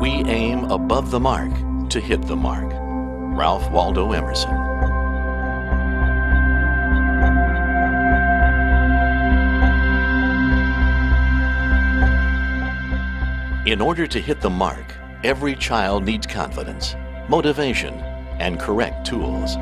We aim above the mark to hit the mark. Ralph Waldo Emerson. In order to hit the mark, every child needs confidence, motivation, and correct tools.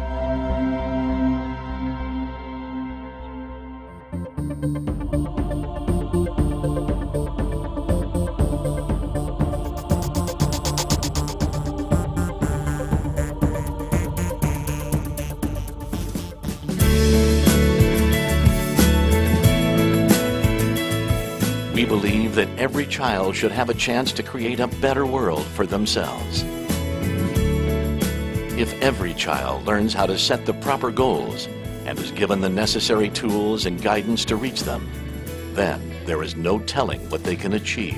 We believe that every child should have a chance to create a better world for themselves. If every child learns how to set the proper goals and is given the necessary tools and guidance to reach them, then there is no telling what they can achieve.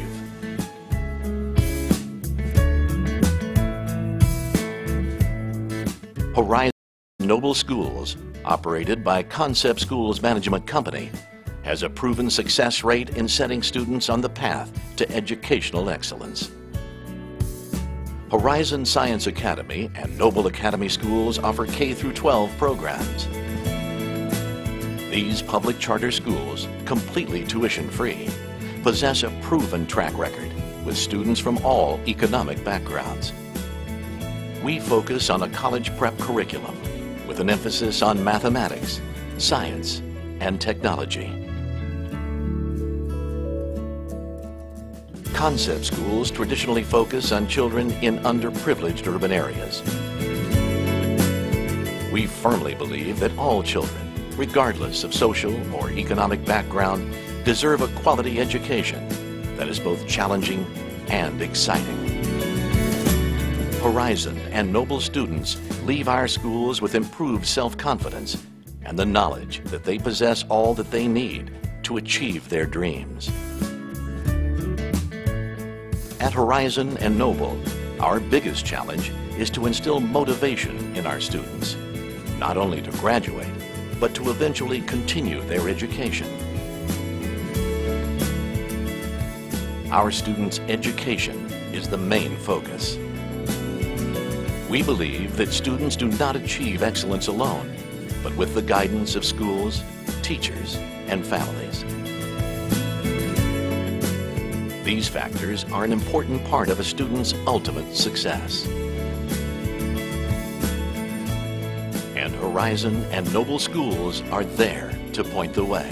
Horizon Noble Schools, operated by Concept Schools Management Company, has a proven success rate in setting students on the path to educational excellence. Horizon Science Academy and Noble Academy schools offer K through 12 programs. These public charter schools, completely tuition free, possess a proven track record with students from all economic backgrounds. We focus on a college prep curriculum with an emphasis on mathematics, science, and technology. Concept schools traditionally focus on children in underprivileged urban areas. We firmly believe that all children, regardless of social or economic background, deserve a quality education that is both challenging and exciting. Horizon and Noble students leave our schools with improved self-confidence and the knowledge that they possess all that they need to achieve their dreams. At Horizon and Noble, our biggest challenge is to instill motivation in our students, not only to graduate, but to eventually continue their education. Our students' education is the main focus. We believe that students do not achieve excellence alone, but with the guidance of schools, teachers, and families. These factors are an important part of a student's ultimate success. And Horizon and Noble Schools are there to point the way.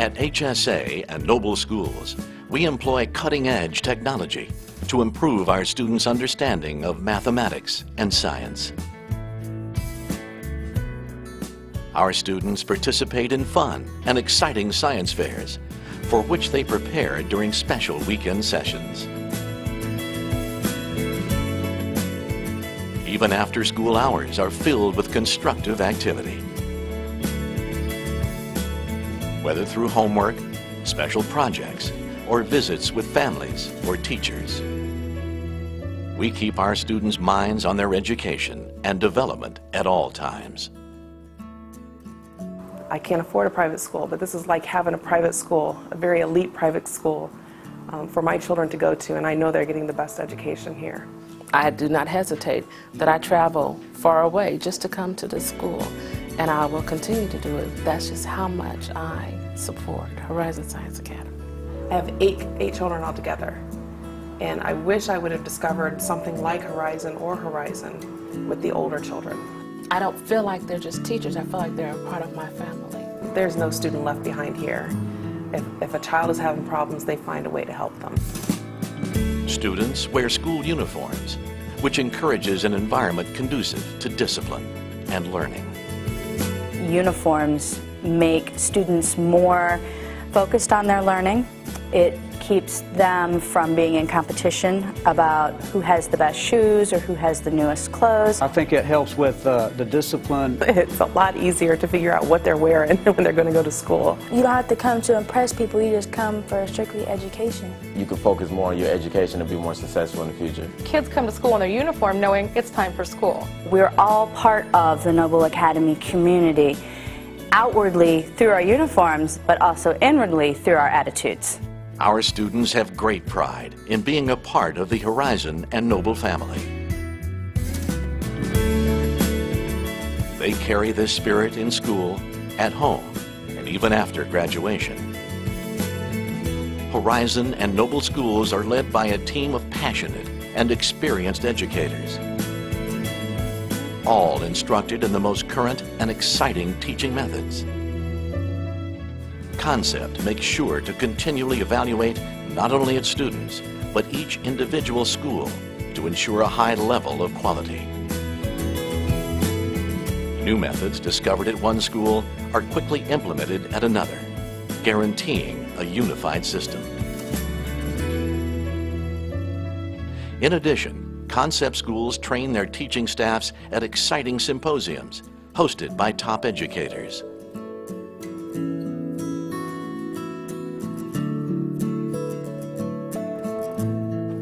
At HSA and Noble Schools, we employ cutting-edge technology to improve our students' understanding of mathematics and science. Our students participate in fun and exciting science fairs, for which they prepare during special weekend sessions. Even after-school hours are filled with constructive activity. Whether through homework, special projects, or visits with families or teachers. We keep our students' minds on their education and development at all times. I can't afford a private school, but this is like having a private school, a very elite private school um, for my children to go to, and I know they're getting the best education here. I do not hesitate that I travel far away just to come to this school, and I will continue to do it. That's just how much I support Horizon Science Academy. I have eight, eight children altogether, and I wish I would have discovered something like Horizon or Horizon with the older children. I don't feel like they're just teachers, I feel like they're a part of my family. There's no student left behind here. If, if a child is having problems, they find a way to help them. Students wear school uniforms, which encourages an environment conducive to discipline and learning. Uniforms make students more focused on their learning, It keeps them from being in competition about who has the best shoes or who has the newest clothes. I think it helps with uh, the discipline. It's a lot easier to figure out what they're wearing when they're going to go to school. You don't have to come to impress people, you just come for strictly education. You can focus more on your education and be more successful in the future. Kids come to school in their uniform knowing it's time for school. We're all part of the Noble Academy community, outwardly through our uniforms, but also inwardly through our attitudes. Our students have great pride in being a part of the Horizon and Noble family. They carry this spirit in school, at home, and even after graduation. Horizon and Noble schools are led by a team of passionate and experienced educators, all instructed in the most current and exciting teaching methods. Concept makes sure to continually evaluate not only its students, but each individual school to ensure a high level of quality. New methods discovered at one school are quickly implemented at another, guaranteeing a unified system. In addition, concept schools train their teaching staffs at exciting symposiums hosted by top educators.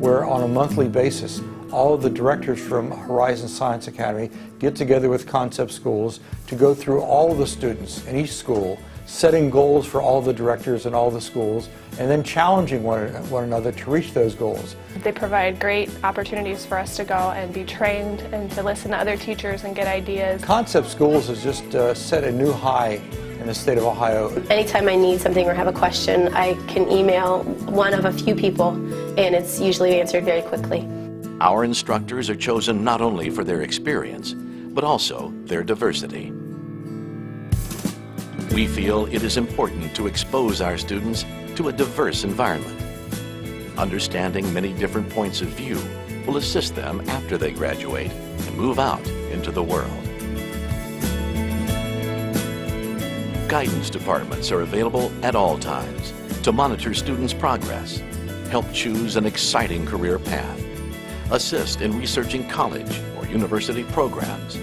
Where on a monthly basis, all of the directors from Horizon Science Academy get together with concept schools to go through all of the students in each school, setting goals for all the directors in all the schools, and then challenging one, one another to reach those goals. They provide great opportunities for us to go and be trained and to listen to other teachers and get ideas. Concept Schools has just uh, set a new high in the state of Ohio. Anytime I need something or have a question, I can email one of a few people, and it's usually answered very quickly. Our instructors are chosen not only for their experience, but also their diversity. We feel it is important to expose our students to a diverse environment. Understanding many different points of view will assist them after they graduate and move out into the world. Guidance departments are available at all times to monitor students' progress, help choose an exciting career path, assist in researching college or university programs,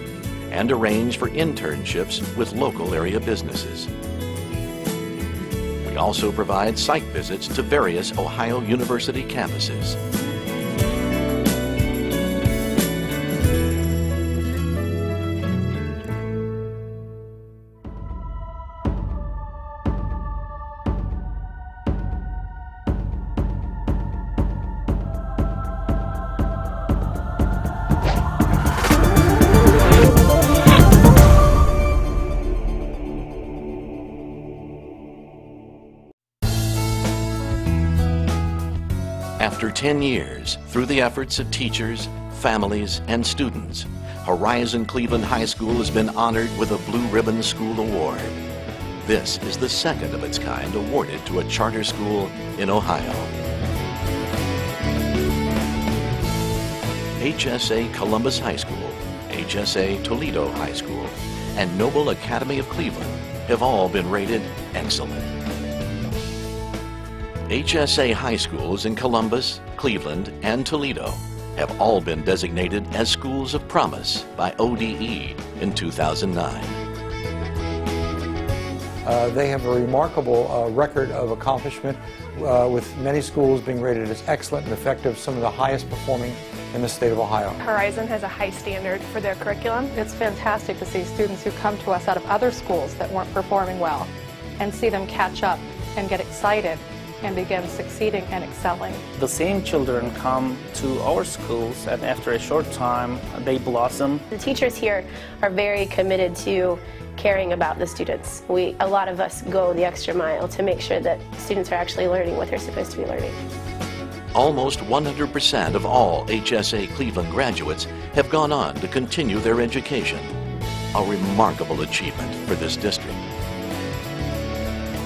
and arrange for internships with local area businesses. We also provide site visits to various Ohio University campuses. 10 years, through the efforts of teachers, families, and students, Horizon Cleveland High School has been honored with a Blue Ribbon School Award. This is the second of its kind awarded to a charter school in Ohio. HSA Columbus High School, HSA Toledo High School, and Noble Academy of Cleveland have all been rated excellent. HSA high schools in Columbus, Cleveland, and Toledo have all been designated as schools of promise by ODE in 2009. Uh, they have a remarkable uh, record of accomplishment uh, with many schools being rated as excellent and effective, some of the highest performing in the state of Ohio. Horizon has a high standard for their curriculum. It's fantastic to see students who come to us out of other schools that weren't performing well and see them catch up and get excited and begin succeeding and excelling. The same children come to our schools and after a short time they blossom. The teachers here are very committed to caring about the students. We, a lot of us go the extra mile to make sure that students are actually learning what they're supposed to be learning. Almost 100% of all HSA Cleveland graduates have gone on to continue their education. A remarkable achievement for this district.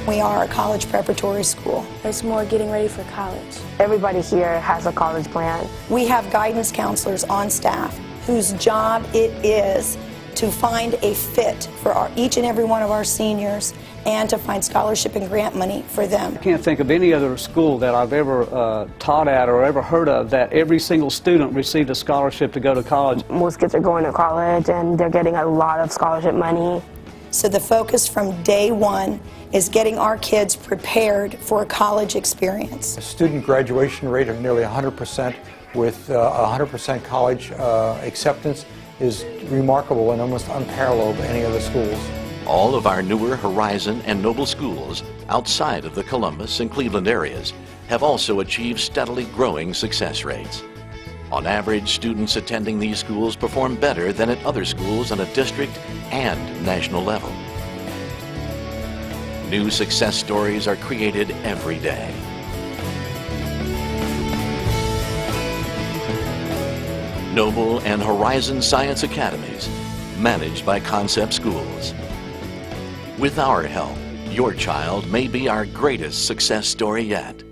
We are a college preparatory school. It's more getting ready for college. Everybody here has a college plan. We have guidance counselors on staff whose job it is to find a fit for our, each and every one of our seniors and to find scholarship and grant money for them. I can't think of any other school that I've ever uh, taught at or ever heard of that every single student received a scholarship to go to college. Most kids are going to college and they're getting a lot of scholarship money. So the focus from day one is getting our kids prepared for a college experience. A student graduation rate of nearly 100% with uh, 100% college uh, acceptance is remarkable and almost unparalleled to any other schools. All of our newer Horizon and Noble schools outside of the Columbus and Cleveland areas have also achieved steadily growing success rates. On average, students attending these schools perform better than at other schools on a district and national level. New success stories are created every day. Noble and Horizon Science Academies, managed by Concept Schools. With our help, your child may be our greatest success story yet.